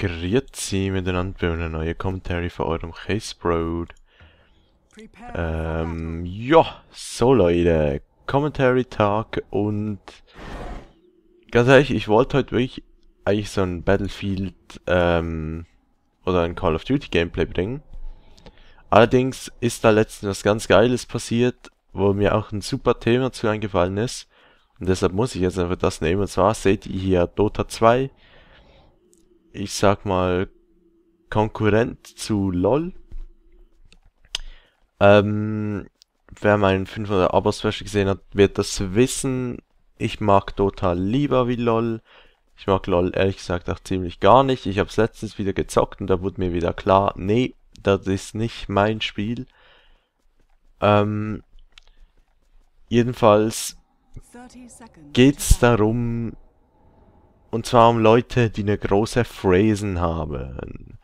Grüezi miteinander bei einem neuen Commentary von eurem Case Broad. Ähm, ja, so Leute, Commentary Tag und ganz ehrlich, ich wollte heute wirklich eigentlich so ein Battlefield ähm, oder ein Call of Duty Gameplay bringen. Allerdings ist da letztens was ganz Geiles passiert, wo mir auch ein super Thema zu eingefallen ist. Und deshalb muss ich jetzt einfach das nehmen. Und zwar seht ihr hier Dota 2 ich sag mal, Konkurrent zu LOL. Ähm, wer meinen 500 Abos gesehen hat, wird das wissen. Ich mag Dota lieber wie LOL. Ich mag LOL ehrlich gesagt auch ziemlich gar nicht. Ich habe es letztens wieder gezockt und da wurde mir wieder klar, nee, das ist nicht mein Spiel. Ähm, jedenfalls geht's darum, und zwar um Leute, die eine große Phrasen haben.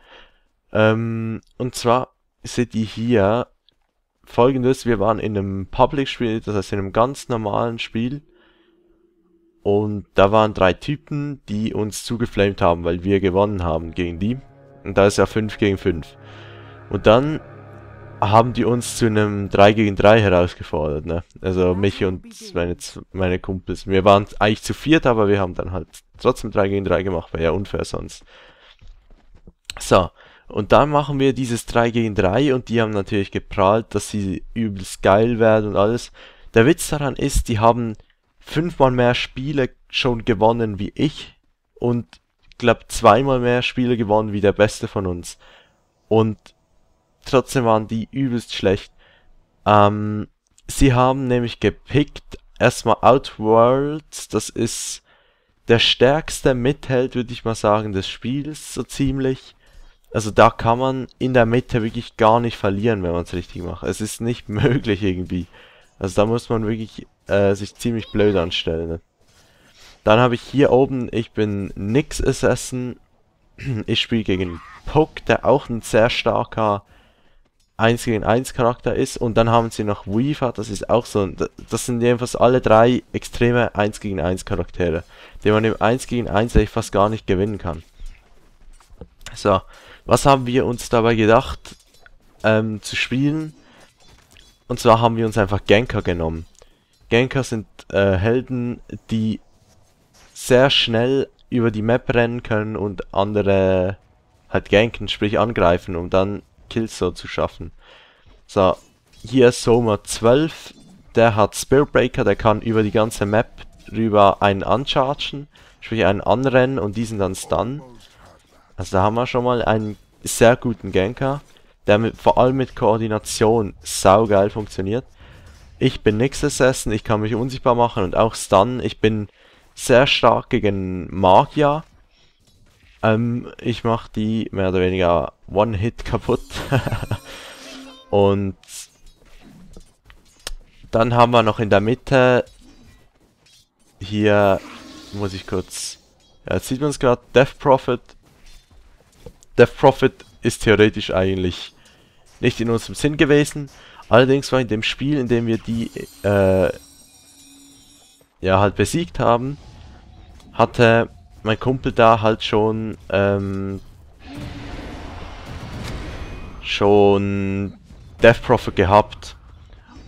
Ähm, und zwar seht ihr hier folgendes, wir waren in einem Public-Spiel, das heißt in einem ganz normalen Spiel. Und da waren drei Typen, die uns zugeflamed haben, weil wir gewonnen haben gegen die. Und da ist ja 5 gegen 5. Und dann haben die uns zu einem 3 gegen 3 herausgefordert, ne? Also mich und meine, meine Kumpels. Wir waren eigentlich zu viert, aber wir haben dann halt trotzdem 3 gegen 3 gemacht, wäre ja unfair sonst. So, und dann machen wir dieses 3 gegen 3 und die haben natürlich geprahlt, dass sie übelst geil werden und alles. Der Witz daran ist, die haben fünfmal mehr Spiele schon gewonnen wie ich und ich glaube zweimal mehr Spiele gewonnen wie der Beste von uns. Und trotzdem waren die übelst schlecht. Ähm, sie haben nämlich gepickt, erstmal Outworlds, das ist der stärkste Mitheld, würde ich mal sagen, des Spiels, so ziemlich. Also da kann man in der Mitte wirklich gar nicht verlieren, wenn man es richtig macht. Es ist nicht möglich irgendwie. Also da muss man wirklich äh, sich ziemlich blöd anstellen. Ne? Dann habe ich hier oben, ich bin Nix Assassin. Ich spiele gegen Puck, der auch ein sehr starker 1 gegen 1 Charakter ist. Und dann haben sie noch Weaver, das ist auch so, das sind jedenfalls alle drei extreme 1 gegen 1 Charaktere, die man im 1 gegen 1 eigentlich fast gar nicht gewinnen kann. So, was haben wir uns dabei gedacht ähm, zu spielen? Und zwar haben wir uns einfach Genker genommen. Genker sind äh, Helden, die sehr schnell über die Map rennen können und andere halt ganken, sprich angreifen, um dann Kills so zu schaffen. So, hier ist Soma 12. Der hat Spirit Breaker, der kann über die ganze Map rüber einen unchargen, sprich einen anrennen und diesen dann stunnen. Also da haben wir schon mal einen sehr guten Ganker, der mit, vor allem mit Koordination saugeil funktioniert. Ich bin Nix Assassin, ich kann mich unsichtbar machen und auch stunnen. Ich bin sehr stark gegen Magier. Ähm, ich mache die mehr oder weniger One-Hit kaputt. Und dann haben wir noch in der Mitte hier muss ich kurz ja, jetzt sieht man es gerade Death Prophet Death Prophet ist theoretisch eigentlich nicht in unserem Sinn gewesen allerdings war in dem Spiel in dem wir die äh, ja halt besiegt haben hatte mein Kumpel da halt schon ähm, schon Death Prophet gehabt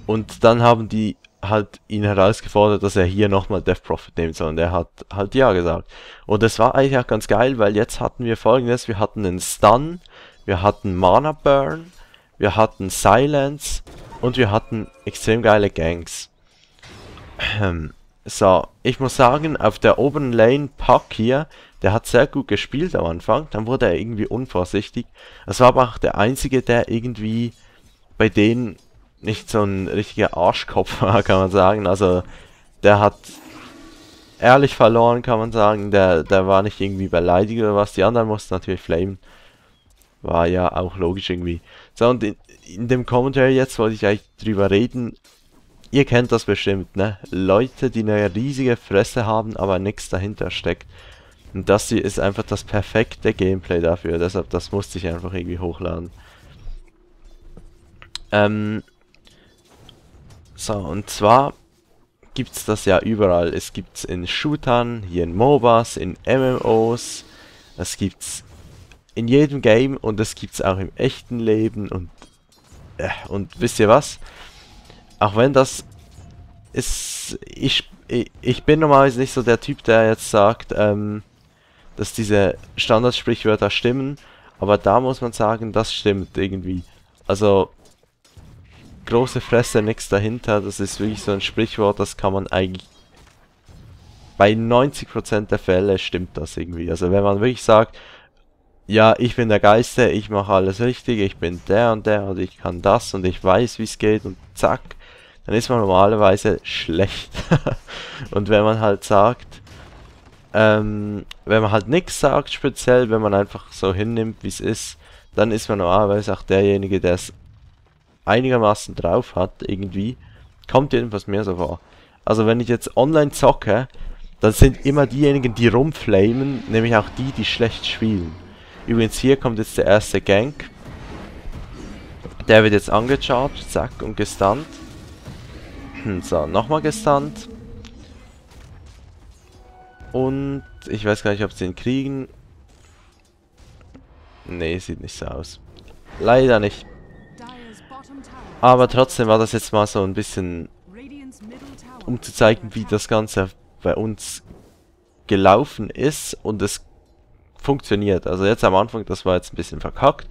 und dann haben die halt ihn herausgefordert, dass er hier nochmal Death Prophet nehmen soll und er hat halt ja gesagt. Und das war eigentlich auch ganz geil, weil jetzt hatten wir folgendes, wir hatten einen Stun, wir hatten Mana Burn, wir hatten Silence und wir hatten extrem geile Gangs. So, ich muss sagen, auf der oberen Lane Puck hier, der hat sehr gut gespielt am Anfang, dann wurde er irgendwie unvorsichtig. Das war aber auch der einzige, der irgendwie bei denen nicht so ein richtiger Arschkopf war, kann man sagen. Also, der hat ehrlich verloren, kann man sagen. Der, der war nicht irgendwie beleidigt oder was. Die anderen mussten natürlich flamen. War ja auch logisch irgendwie. So, und in, in dem Commentary jetzt wollte ich eigentlich drüber reden, Ihr kennt das bestimmt, ne? Leute, die eine riesige Fresse haben, aber nichts dahinter steckt. Und das hier ist einfach das perfekte Gameplay dafür. Deshalb, das musste ich einfach irgendwie hochladen. Ähm, so, und zwar gibt's das ja überall. Es gibt's in Shootern, hier in MOBAs, in MMOs. Es gibt's in jedem Game und es auch im echten Leben und äh, und wisst ihr was? Auch wenn das ist, ich, ich bin normalerweise nicht so der Typ, der jetzt sagt, ähm, dass diese Standardsprichwörter stimmen, aber da muss man sagen, das stimmt irgendwie. Also, große Fresse, nichts dahinter, das ist wirklich so ein Sprichwort, das kann man eigentlich... Bei 90% der Fälle stimmt das irgendwie. Also wenn man wirklich sagt, ja, ich bin der Geiste, ich mache alles richtig, ich bin der und der und ich kann das und ich weiß, wie es geht und zack, dann ist man normalerweise schlecht. und wenn man halt sagt, ähm, wenn man halt nichts sagt, speziell, wenn man einfach so hinnimmt, wie es ist, dann ist man normalerweise auch derjenige, der es einigermaßen drauf hat, irgendwie. Kommt jedenfalls mir so vor. Also wenn ich jetzt online zocke, dann sind immer diejenigen, die rumflamen, nämlich auch die, die schlecht spielen. Übrigens hier kommt jetzt der erste Gank. Der wird jetzt angecharged, zack, und gestunt. Hm, so, nochmal gestunt. Und ich weiß gar nicht, ob sie ihn kriegen. Nee, sieht nicht so aus. Leider nicht. Aber trotzdem war das jetzt mal so ein bisschen, um zu zeigen, wie das Ganze bei uns gelaufen ist und es funktioniert. Also jetzt am Anfang, das war jetzt ein bisschen verkackt,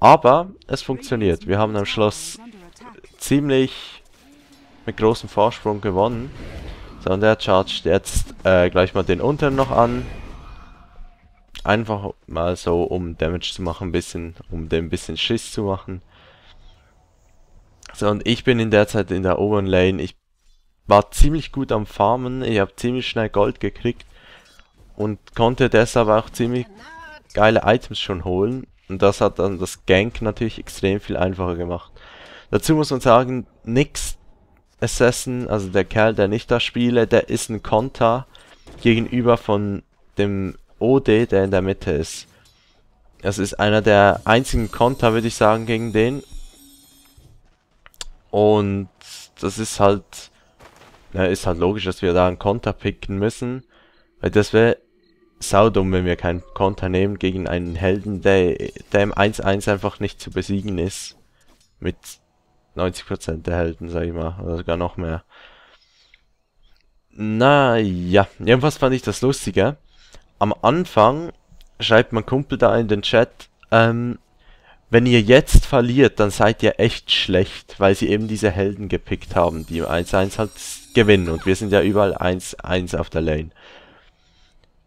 aber es funktioniert. Wir haben am Schluss ziemlich mit großem Vorsprung gewonnen. So, und der chargt jetzt äh, gleich mal den unteren noch an. Einfach mal so, um Damage zu machen, ein bisschen, um dem ein bisschen Schiss zu machen. So, und ich bin in der Zeit in der oberen Lane. Ich war ziemlich gut am Farmen. Ich habe ziemlich schnell Gold gekriegt. Und konnte deshalb auch ziemlich geile Items schon holen. Und das hat dann das Gank natürlich extrem viel einfacher gemacht. Dazu muss man sagen, nix Assassin, also der Kerl, der nicht da spiele, der ist ein Konter gegenüber von dem OD, der in der Mitte ist. Das ist einer der einzigen Konter, würde ich sagen, gegen den. Und das ist halt, na, ist halt logisch, dass wir da einen Konter picken müssen, weil das wäre saudumm, wenn wir keinen Konter nehmen gegen einen Helden, der, der im 1-1 einfach nicht zu besiegen ist. Mit 90% der Helden, sag ich mal, oder sogar noch mehr. Naja, jedenfalls fand ich das lustiger. Am Anfang schreibt mein Kumpel da in den Chat, ähm, wenn ihr jetzt verliert, dann seid ihr echt schlecht, weil sie eben diese Helden gepickt haben, die 1-1 halt gewinnen. Und wir sind ja überall 1-1 auf der Lane.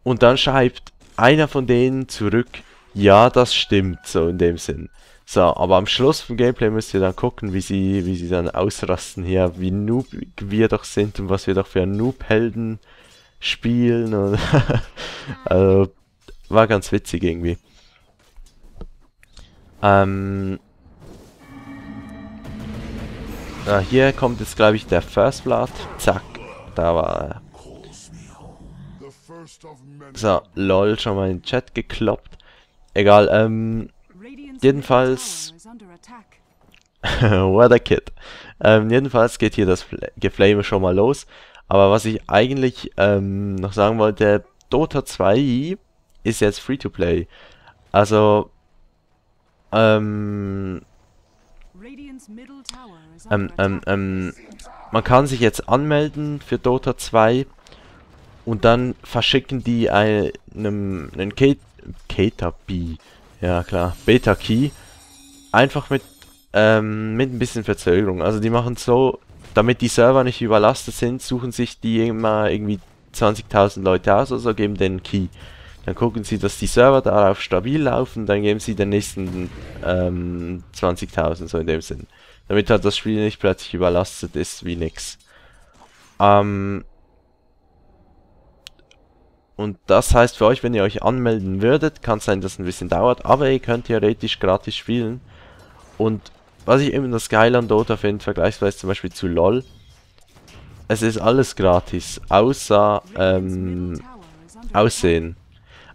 Und dann schreibt einer von denen zurück, ja, das stimmt, so in dem Sinn. So, aber am Schluss vom Gameplay müsst ihr dann gucken, wie sie, wie sie dann ausrasten hier, wie noob wir doch sind und was wir doch für Noob-Helden spielen. Und also, war ganz witzig irgendwie. Ähm, ah, hier kommt jetzt, glaube ich, der First Blood. Zack, da war er. So, lol, schon mal in den Chat gekloppt. Egal, ähm, jedenfalls... What a kid. Ähm, jedenfalls geht hier das Geflame schon mal los. Aber was ich eigentlich ähm, noch sagen wollte, Dota 2 ist jetzt Free-to-Play. Also, ähm, ähm, ähm, ähm, man kann sich jetzt anmelden für Dota 2 und dann verschicken die einen Cater B, ja klar, Beta Key, einfach mit, ähm, mit ein bisschen Verzögerung. Also die machen so, damit die Server nicht überlastet sind, suchen sich die immer irgendwie 20.000 Leute aus oder so, geben den Key. Dann gucken sie, dass die Server darauf stabil laufen, dann geben sie den nächsten ähm, 20.000, so in dem Sinn. Damit halt das Spiel nicht plötzlich überlastet ist wie nix. Ähm, und das heißt für euch, wenn ihr euch anmelden würdet, kann es sein, dass es ein bisschen dauert, aber ihr könnt theoretisch gratis spielen. Und was ich eben das Geile an Dota finde, vergleichsweise zum Beispiel zu LOL, es ist alles gratis, außer ähm, Aussehen.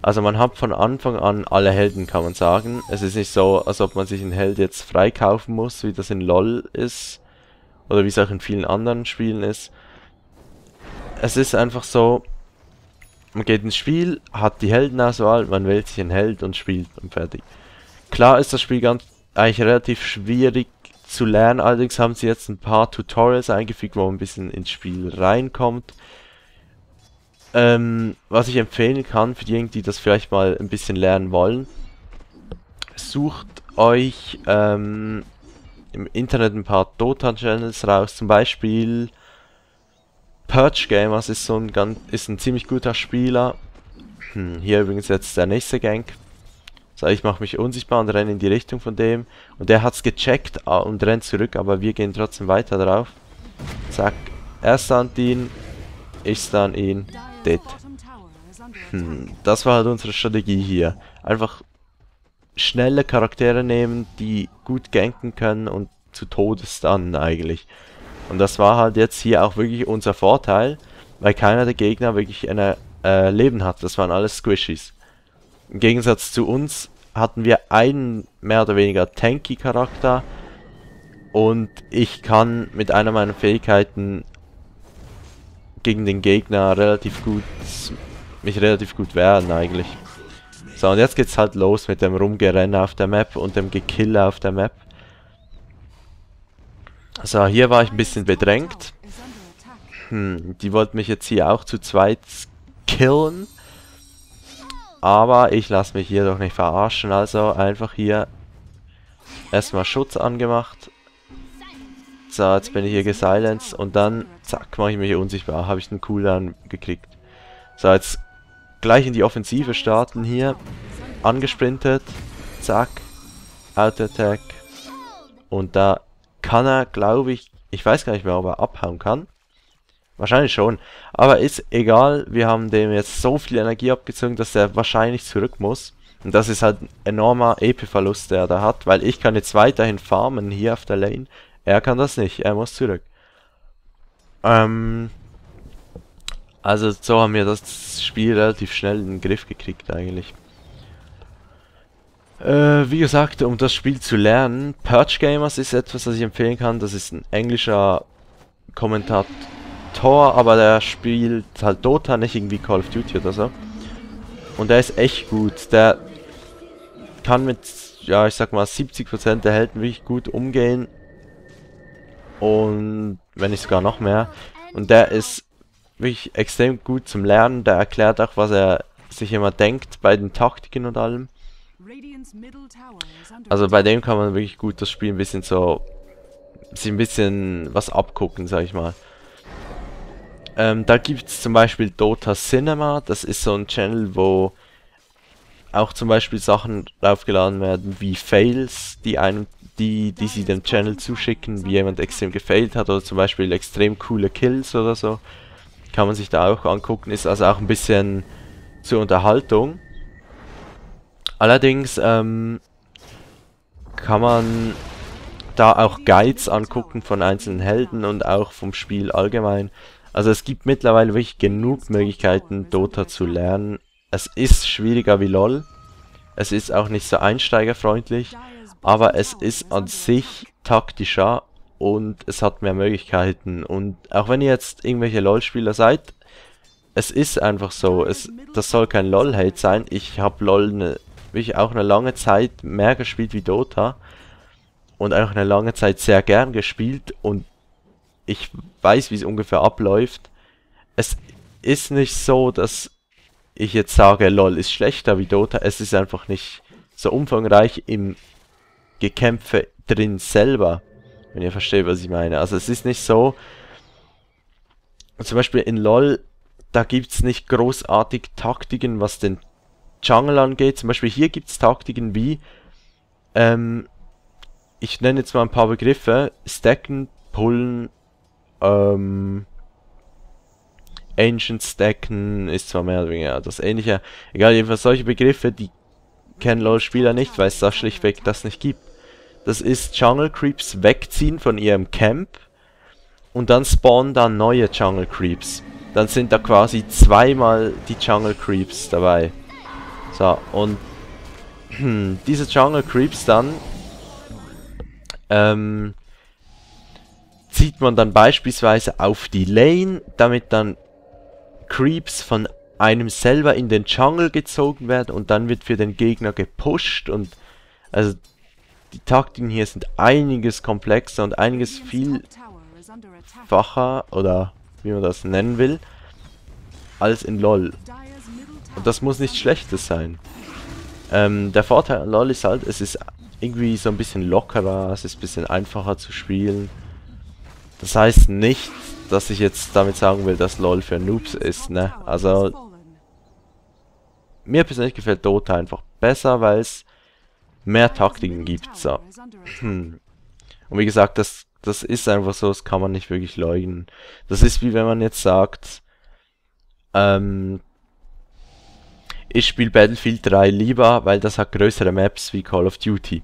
Also man hat von Anfang an alle Helden, kann man sagen. Es ist nicht so, als ob man sich einen Held jetzt freikaufen muss, wie das in LoL ist. Oder wie es auch in vielen anderen Spielen ist. Es ist einfach so, man geht ins Spiel, hat die Heldenauswahl, man wählt sich einen Held und spielt und fertig. Klar ist das Spiel ganz eigentlich relativ schwierig zu lernen, allerdings haben sie jetzt ein paar Tutorials eingefügt, wo man ein bisschen ins Spiel reinkommt. Ähm, was ich empfehlen kann für diejenigen, die das vielleicht mal ein bisschen lernen wollen, sucht euch ähm, im Internet ein paar Dota-Channels raus, zum Beispiel Purge Gamers ist so ein ganz, ist ein ziemlich guter Spieler. Hm, hier übrigens jetzt der nächste Gank. So, ich mache mich unsichtbar und renne in die Richtung von dem. Und der hat's gecheckt ah, und rennt zurück, aber wir gehen trotzdem weiter drauf. Zack. Er stunt ihn. Ich stun ihn. Dead. Hm, das war halt unsere Strategie hier. Einfach schnelle Charaktere nehmen, die gut ganken können und zu Tode stunnen eigentlich. Und das war halt jetzt hier auch wirklich unser Vorteil, weil keiner der Gegner wirklich eine äh, Leben hat. Das waren alles Squishies. Im Gegensatz zu uns hatten wir einen mehr oder weniger tanky Charakter und ich kann mit einer meiner Fähigkeiten gegen den Gegner relativ gut mich relativ gut wehren eigentlich. So, und jetzt geht's halt los mit dem Rumgerennen auf der Map und dem Gekill auf der Map. So, hier war ich ein bisschen bedrängt. Hm, die wollten mich jetzt hier auch zu zweit killen. Aber ich lasse mich hier doch nicht verarschen, also einfach hier erstmal Schutz angemacht. So, jetzt bin ich hier gesilenced und dann, zack, mache ich mich unsichtbar. Habe ich einen Cooldown gekriegt. So, jetzt gleich in die Offensive starten hier. Angesprintet. Zack. Auto-Attack. Und da kann er, glaube ich, ich weiß gar nicht mehr, ob er abhauen kann. Wahrscheinlich schon. Aber ist egal, wir haben dem jetzt so viel Energie abgezogen, dass er wahrscheinlich zurück muss. Und das ist halt ein enormer EP-Verlust, der er da hat, weil ich kann jetzt weiterhin farmen hier auf der Lane. Er kann das nicht, er muss zurück. Ähm, also so haben wir das Spiel relativ schnell in den Griff gekriegt eigentlich. Äh, wie gesagt, um das Spiel zu lernen, Purge Gamers ist etwas, was ich empfehlen kann. Das ist ein englischer Kommentator, aber der spielt halt Dota, nicht irgendwie Call of Duty oder so. Und der ist echt gut. Der kann mit, ja, ich sag mal, 70% der Helden wirklich gut umgehen. Und wenn nicht sogar noch mehr. Und der ist wirklich extrem gut zum Lernen. Der erklärt auch, was er sich immer denkt bei den Taktiken und allem. Also bei dem kann man wirklich gut das Spiel ein bisschen so sich ein bisschen was abgucken, sag ich mal. Ähm, da gibt es zum Beispiel Dota Cinema, das ist so ein Channel, wo auch zum Beispiel Sachen draufgeladen werden wie Fails, die einem, die, die sie dem Channel zuschicken, wie jemand extrem gefailt hat oder zum Beispiel extrem coole Kills oder so. Kann man sich da auch angucken, ist also auch ein bisschen zur Unterhaltung. Allerdings ähm, kann man da auch Guides angucken von einzelnen Helden und auch vom Spiel allgemein. Also es gibt mittlerweile wirklich genug Möglichkeiten, Dota zu lernen. Es ist schwieriger wie LoL. Es ist auch nicht so einsteigerfreundlich. Aber es ist an sich taktischer und es hat mehr Möglichkeiten. Und auch wenn ihr jetzt irgendwelche LoL-Spieler seid, es ist einfach so. Es, das soll kein LoL-Hate sein. Ich habe LoL eine wirklich auch eine lange Zeit mehr gespielt wie Dota und auch eine lange Zeit sehr gern gespielt und ich weiß, wie es ungefähr abläuft. Es ist nicht so, dass ich jetzt sage, LOL ist schlechter wie Dota. Es ist einfach nicht so umfangreich im Gekämpfe drin selber. Wenn ihr versteht, was ich meine. Also es ist nicht so, zum Beispiel in LOL, da gibt es nicht großartig Taktiken, was den Jungle angeht. Zum Beispiel hier gibt es Taktiken wie, ähm, ich nenne jetzt mal ein paar Begriffe, Stacken, Pullen, ähm, Ancient Stacken ist zwar mehr oder weniger das ähnliche. Egal, jedenfalls solche Begriffe, die kennen LoL-Spieler nicht, weil es da schlichtweg das nicht gibt. Das ist Jungle Creeps wegziehen von ihrem Camp und dann spawnen da neue Jungle Creeps. Dann sind da quasi zweimal die Jungle Creeps dabei. So, und diese Jungle Creeps dann ähm, zieht man dann beispielsweise auf die Lane, damit dann Creeps von einem selber in den Jungle gezogen werden und dann wird für den Gegner gepusht und also die Taktiken hier sind einiges komplexer und einiges vielfacher oder wie man das nennen will als in LoL. Und das muss nichts Schlechtes sein. Ähm, der Vorteil an LoL ist halt, es ist irgendwie so ein bisschen lockerer, es ist ein bisschen einfacher zu spielen. Das heißt nicht, dass ich jetzt damit sagen will, dass LoL für Noobs ist, ne? Also, mir persönlich gefällt Dota einfach besser, weil es mehr Taktiken gibt, so. Und wie gesagt, das, das ist einfach so, das kann man nicht wirklich leugnen. Das ist wie wenn man jetzt sagt, ähm, ich spiele Battlefield 3 lieber, weil das hat größere Maps wie Call of Duty.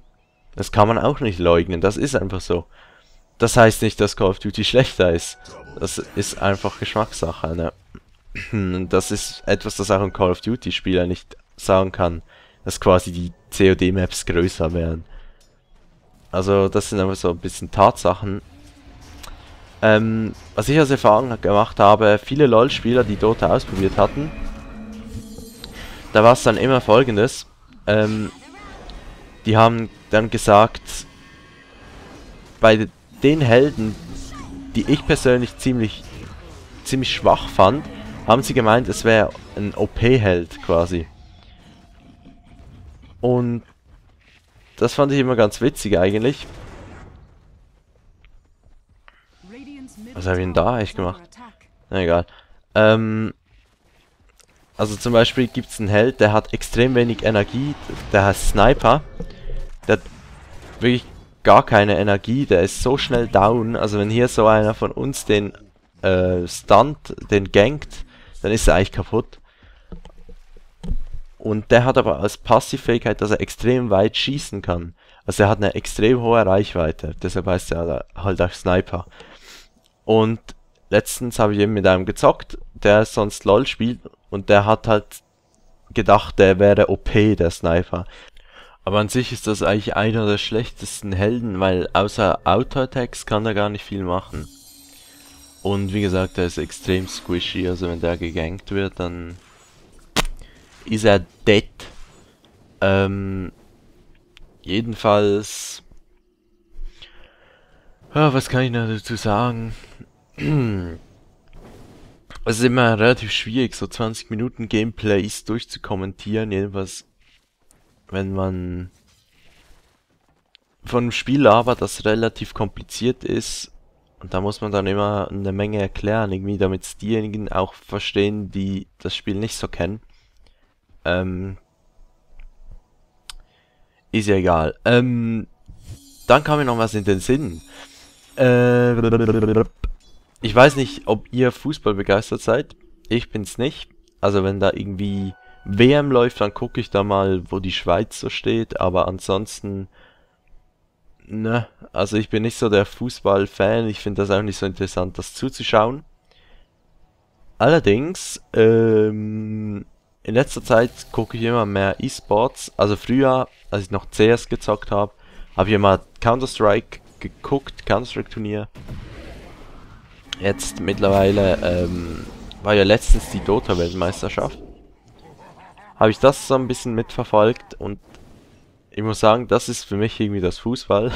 Das kann man auch nicht leugnen, das ist einfach so. Das heißt nicht, dass Call of Duty schlechter ist. Das ist einfach Geschmackssache, ne? Das ist etwas, das auch ein Call of Duty Spieler nicht sagen kann, dass quasi die COD-Maps größer wären. Also das sind einfach so ein bisschen Tatsachen. Ähm, was ich als Erfahrung gemacht habe, viele LoL-Spieler, die Dota ausprobiert hatten, da war es dann immer folgendes. Ähm, die haben dann gesagt, bei den Helden, die ich persönlich ziemlich, ziemlich schwach fand, haben sie gemeint, es wäre ein OP-Held quasi. Und das fand ich immer ganz witzig eigentlich. Was habe ich denn da eigentlich gemacht? Na egal. Ähm, also zum Beispiel gibt es einen Held, der hat extrem wenig Energie, der heißt Sniper. Der hat wirklich gar keine Energie, der ist so schnell down. Also wenn hier so einer von uns den äh, stunt, den gankt, dann ist er eigentlich kaputt. Und der hat aber als Passivfähigkeit, dass er extrem weit schießen kann. Also er hat eine extrem hohe Reichweite, deshalb heißt er halt auch Sniper. Und letztens habe ich eben mit einem gezockt, der sonst LOL spielt und der hat halt gedacht, der wäre OP, der Sniper. Aber an sich ist das eigentlich einer der schlechtesten Helden, weil außer Auto-Attacks kann er gar nicht viel machen. Und wie gesagt, er ist extrem squishy, also wenn der gegankt wird, dann ist er dead. Ähm, jedenfalls... Ja, was kann ich noch dazu sagen? Es ist immer relativ schwierig, so 20 Minuten Gameplays durchzukommentieren, jedenfalls wenn man von einem Spiel labert, das relativ kompliziert ist und da muss man dann immer eine Menge erklären, irgendwie, damit diejenigen auch verstehen, die das Spiel nicht so kennen. Ähm, ist ja egal. Ähm, dann kam mir noch was in den Sinn. Äh, ich weiß nicht, ob ihr Fußball begeistert seid. Ich bin's nicht. Also wenn da irgendwie WM läuft, dann gucke ich da mal, wo die Schweiz so steht. Aber ansonsten Ne, also ich bin nicht so der Fußball-Fan, ich finde das auch nicht so interessant, das zuzuschauen. Allerdings, ähm, in letzter Zeit gucke ich immer mehr E-Sports. Also früher, als ich noch CS gezockt habe, habe ich immer Counter-Strike geguckt, Counter-Strike-Turnier. Jetzt mittlerweile ähm, war ja letztens die Dota-Weltmeisterschaft. Habe ich das so ein bisschen mitverfolgt und ich muss sagen, das ist für mich irgendwie das Fußball.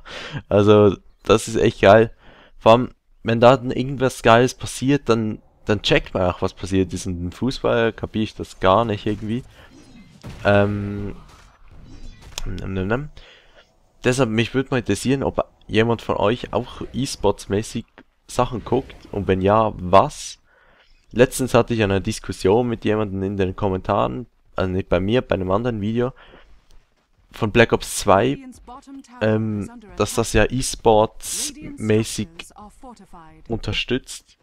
also, das ist echt geil. Vor allem, wenn da dann irgendwas Geiles passiert, dann, dann checkt man auch, was passiert ist. Und im Fußball kapiere ich das gar nicht irgendwie. Ähm, nimm, nimm, nimm. Deshalb, mich würde mal interessieren, ob jemand von euch auch E-Sports-mäßig Sachen guckt und wenn ja, was? Letztens hatte ich eine Diskussion mit jemandem in den Kommentaren, also nicht bei mir, bei einem anderen Video, von Black Ops 2, ähm, dass das ja E-Sports mäßig unterstützt.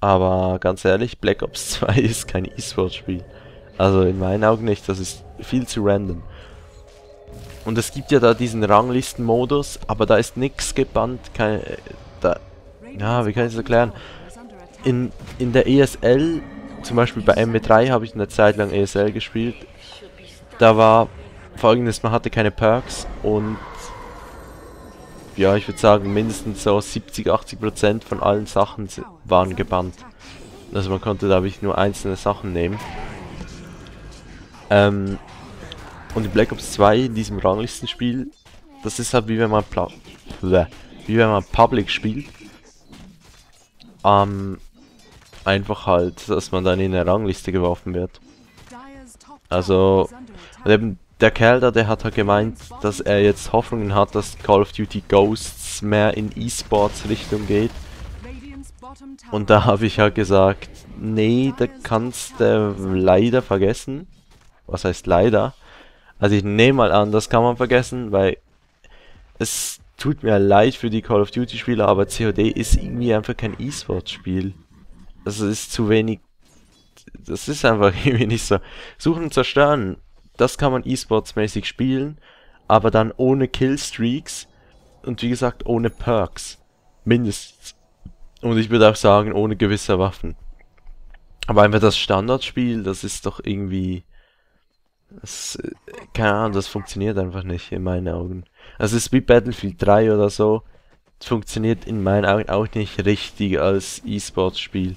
Aber ganz ehrlich, Black Ops 2 ist kein E-Sports-Spiel. Also in meinen Augen nicht, das ist viel zu random. Und es gibt ja da diesen Ranglisten-Modus, aber da ist nichts gebannt, kein, äh, da, ja, wie kann ich das erklären? In, in der ESL, zum Beispiel bei MW3 habe ich eine Zeit lang ESL gespielt, da war folgendes, man hatte keine Perks und ja, ich würde sagen, mindestens so 70-80% von allen Sachen waren gebannt. Also man konnte da wirklich nur einzelne Sachen nehmen. Ähm, und in Black Ops 2, in diesem Ranglistenspiel, das ist halt wie wenn man Pla wie wenn man Public spielt. Ähm, einfach halt, dass man dann in eine Rangliste geworfen wird. Also, eben der Kerl da, der hat halt gemeint, dass er jetzt Hoffnungen hat, dass Call of Duty Ghosts mehr in E-Sports Richtung geht. Und da habe ich halt gesagt, nee, da kannst du leider vergessen. Was heißt leider? Also ich nehme mal an, das kann man vergessen, weil es tut mir leid für die Call of Duty Spieler, aber COD ist irgendwie einfach kein E-Sport-Spiel. Also es ist zu wenig. Das ist einfach irgendwie nicht so. Suchen und zerstören, das kann man E-Sports-mäßig spielen, aber dann ohne Killstreaks und wie gesagt ohne Perks. Mindestens. Und ich würde auch sagen, ohne gewisse Waffen. Aber einfach das Standardspiel, das ist doch irgendwie das, keine Ahnung, das funktioniert einfach nicht in meinen Augen. Also es ist wie Battlefield 3 oder so. Es funktioniert in meinen Augen auch nicht richtig als E-Sports-Spiel.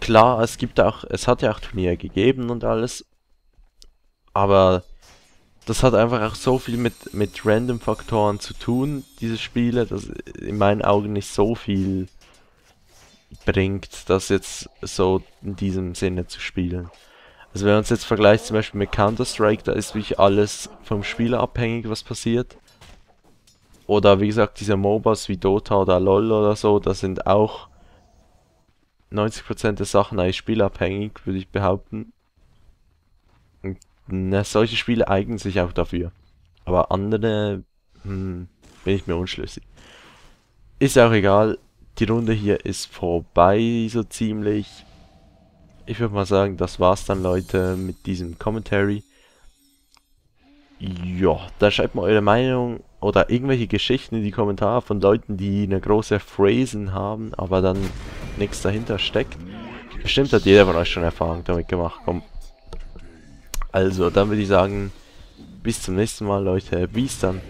Klar, es gibt auch, es hat ja auch Turniere gegeben und alles. Aber das hat einfach auch so viel mit, mit Random-Faktoren zu tun, diese Spiele, dass in meinen Augen nicht so viel bringt, das jetzt so in diesem Sinne zu spielen. Also wenn man es jetzt vergleicht zum Beispiel mit Counter-Strike, da ist wirklich alles vom Spieler abhängig, was passiert. Oder wie gesagt, diese MOBAs wie Dota oder LoL oder so, da sind auch 90% der Sachen eigentlich spielabhängig, würde ich behaupten. Und na, solche Spiele eignen sich auch dafür. Aber andere, hm, bin ich mir unschlüssig. Ist auch egal, die Runde hier ist vorbei, so ziemlich ich würde mal sagen, das war's dann, Leute, mit diesem Commentary. Ja, da schreibt mal eure Meinung oder irgendwelche Geschichten in die Kommentare von Leuten, die eine große Phrasen haben, aber dann nichts dahinter steckt. Bestimmt hat jeder von euch schon Erfahrung damit gemacht. Komm. Also, dann würde ich sagen, bis zum nächsten Mal, Leute. Bis dann.